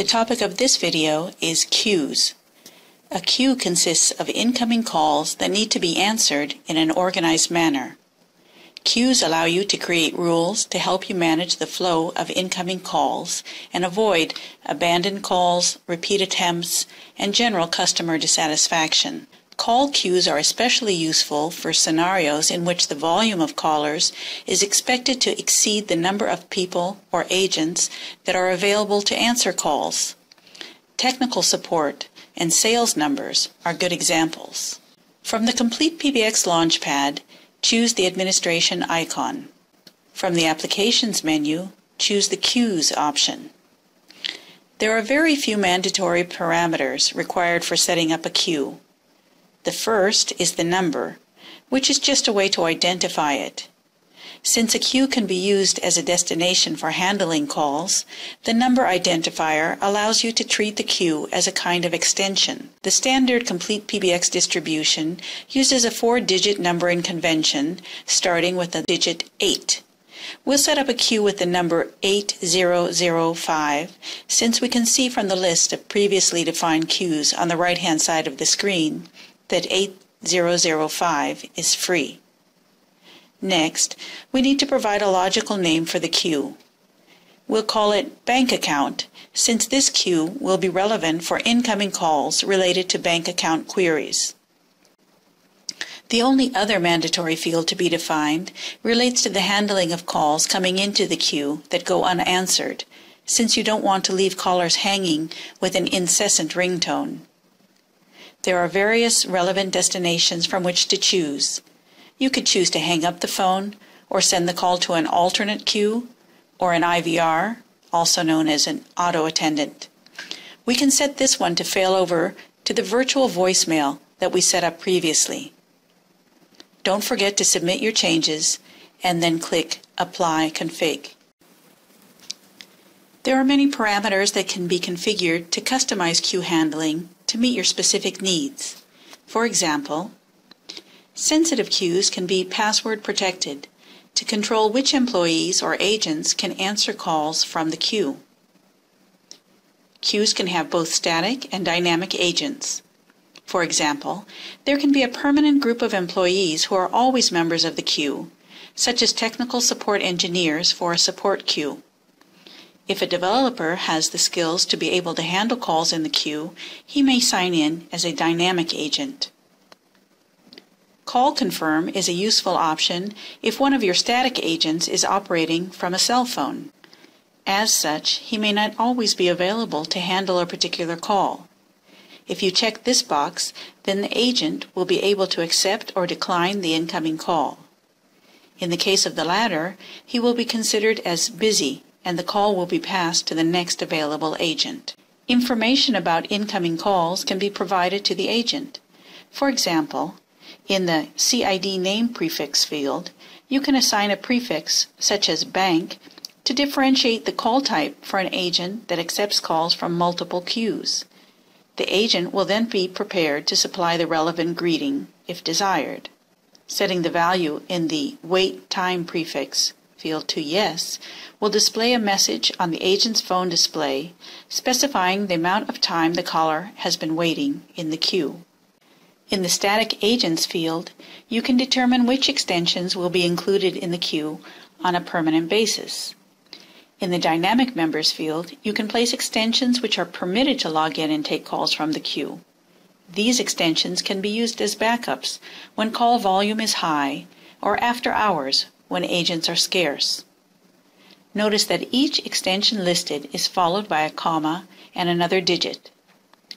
The topic of this video is queues. A queue consists of incoming calls that need to be answered in an organized manner. Queues allow you to create rules to help you manage the flow of incoming calls and avoid abandoned calls, repeat attempts, and general customer dissatisfaction. Call queues are especially useful for scenarios in which the volume of callers is expected to exceed the number of people or agents that are available to answer calls. Technical support and sales numbers are good examples. From the Complete PBX Launchpad, choose the Administration icon. From the Applications menu, choose the Queues option. There are very few mandatory parameters required for setting up a queue. The first is the number, which is just a way to identify it. Since a queue can be used as a destination for handling calls, the number identifier allows you to treat the queue as a kind of extension. The standard complete PBX distribution uses a four-digit numbering convention starting with the digit 8. We'll set up a queue with the number 8005 since we can see from the list of previously defined queues on the right-hand side of the screen that 8005 is free. Next, we need to provide a logical name for the queue. We'll call it bank account since this queue will be relevant for incoming calls related to bank account queries. The only other mandatory field to be defined relates to the handling of calls coming into the queue that go unanswered, since you don't want to leave callers hanging with an incessant ringtone. There are various relevant destinations from which to choose. You could choose to hang up the phone or send the call to an alternate queue or an IVR, also known as an auto attendant. We can set this one to fail over to the virtual voicemail that we set up previously. Don't forget to submit your changes and then click Apply Config. There are many parameters that can be configured to customize queue handling to meet your specific needs. For example, sensitive queues can be password protected to control which employees or agents can answer calls from the queue. Queues can have both static and dynamic agents. For example, there can be a permanent group of employees who are always members of the queue, such as technical support engineers for a support queue. If a developer has the skills to be able to handle calls in the queue, he may sign in as a dynamic agent. Call confirm is a useful option if one of your static agents is operating from a cell phone. As such, he may not always be available to handle a particular call. If you check this box, then the agent will be able to accept or decline the incoming call. In the case of the latter, he will be considered as busy and the call will be passed to the next available agent. Information about incoming calls can be provided to the agent. For example, in the CID name prefix field, you can assign a prefix, such as bank, to differentiate the call type for an agent that accepts calls from multiple queues. The agent will then be prepared to supply the relevant greeting if desired. Setting the value in the wait time prefix field to yes will display a message on the agent's phone display specifying the amount of time the caller has been waiting in the queue. In the Static Agents field, you can determine which extensions will be included in the queue on a permanent basis. In the Dynamic Members field, you can place extensions which are permitted to log in and take calls from the queue. These extensions can be used as backups when call volume is high or after hours when agents are scarce. Notice that each extension listed is followed by a comma and another digit.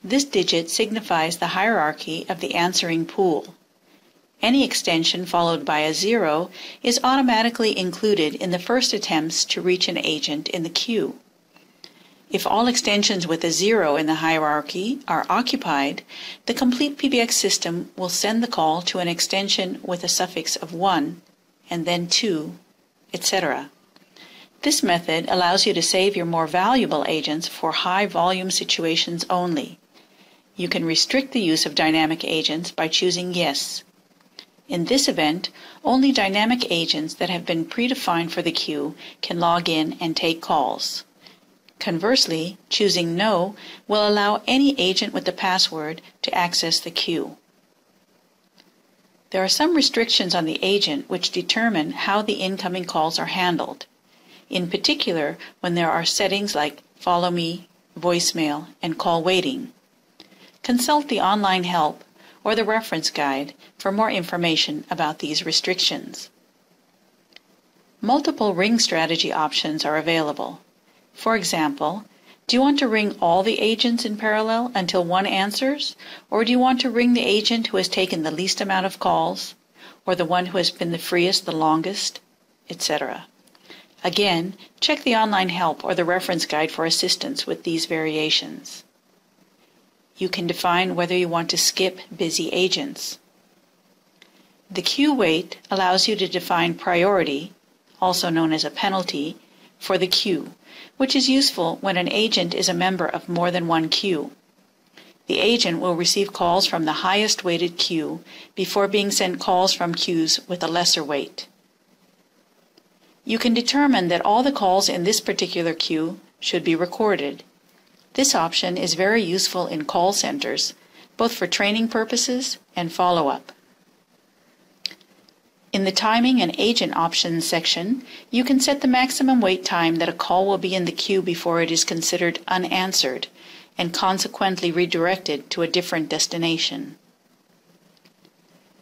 This digit signifies the hierarchy of the answering pool. Any extension followed by a zero is automatically included in the first attempts to reach an agent in the queue. If all extensions with a zero in the hierarchy are occupied, the complete PBX system will send the call to an extension with a suffix of 1 and then 2, etc. This method allows you to save your more valuable agents for high volume situations only. You can restrict the use of dynamic agents by choosing Yes. In this event, only dynamic agents that have been predefined for the queue can log in and take calls. Conversely, choosing No will allow any agent with the password to access the queue. There are some restrictions on the agent which determine how the incoming calls are handled. In particular, when there are settings like Follow Me, Voicemail, and Call Waiting. Consult the online help or the reference guide for more information about these restrictions. Multiple ring strategy options are available. For example, do you want to ring all the agents in parallel until one answers? Or do you want to ring the agent who has taken the least amount of calls? Or the one who has been the freest the longest? Etc. Again, check the online help or the reference guide for assistance with these variations. You can define whether you want to skip busy agents. The queue weight allows you to define priority, also known as a penalty, for the queue which is useful when an agent is a member of more than one queue. The agent will receive calls from the highest weighted queue before being sent calls from queues with a lesser weight. You can determine that all the calls in this particular queue should be recorded. This option is very useful in call centers, both for training purposes and follow up. In the Timing and Agent Options section, you can set the maximum wait time that a call will be in the queue before it is considered unanswered and consequently redirected to a different destination.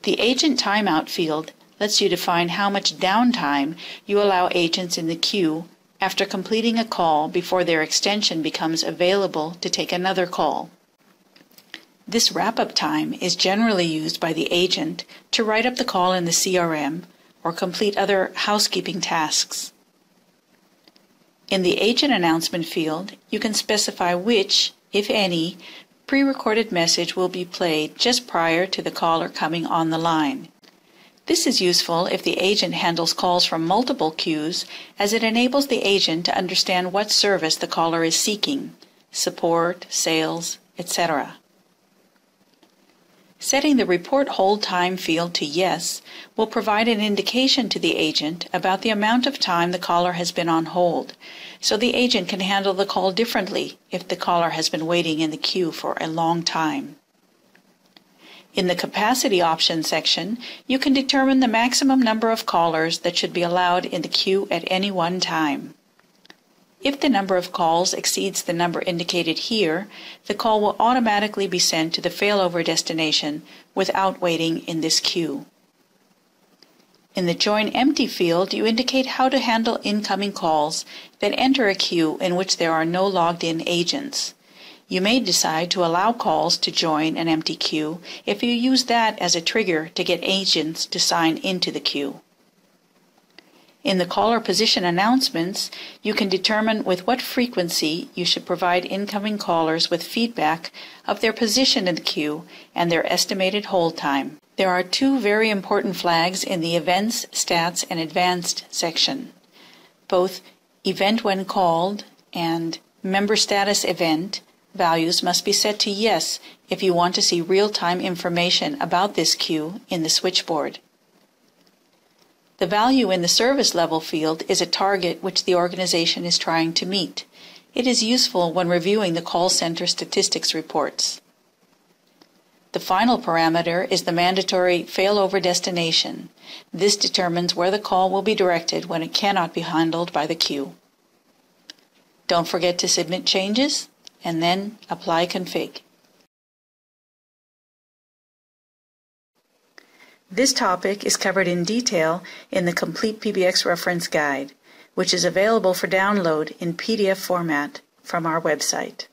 The Agent Timeout field lets you define how much downtime you allow agents in the queue after completing a call before their extension becomes available to take another call. This wrap-up time is generally used by the agent to write up the call in the CRM or complete other housekeeping tasks. In the agent announcement field, you can specify which, if any, pre-recorded message will be played just prior to the caller coming on the line. This is useful if the agent handles calls from multiple queues as it enables the agent to understand what service the caller is seeking, support, sales, etc. Setting the report hold time field to yes will provide an indication to the agent about the amount of time the caller has been on hold, so the agent can handle the call differently if the caller has been waiting in the queue for a long time. In the capacity option section, you can determine the maximum number of callers that should be allowed in the queue at any one time. If the number of calls exceeds the number indicated here, the call will automatically be sent to the failover destination without waiting in this queue. In the Join Empty field, you indicate how to handle incoming calls that enter a queue in which there are no logged in agents. You may decide to allow calls to join an empty queue if you use that as a trigger to get agents to sign into the queue. In the caller position announcements, you can determine with what frequency you should provide incoming callers with feedback of their position in the queue and their estimated hold time. There are two very important flags in the Events, Stats, and Advanced section. Both Event When Called and Member Status Event values must be set to yes if you want to see real-time information about this queue in the switchboard. The value in the service level field is a target which the organization is trying to meet. It is useful when reviewing the call center statistics reports. The final parameter is the mandatory failover destination. This determines where the call will be directed when it cannot be handled by the queue. Don't forget to submit changes and then apply config. This topic is covered in detail in the Complete PBX Reference Guide, which is available for download in PDF format from our website.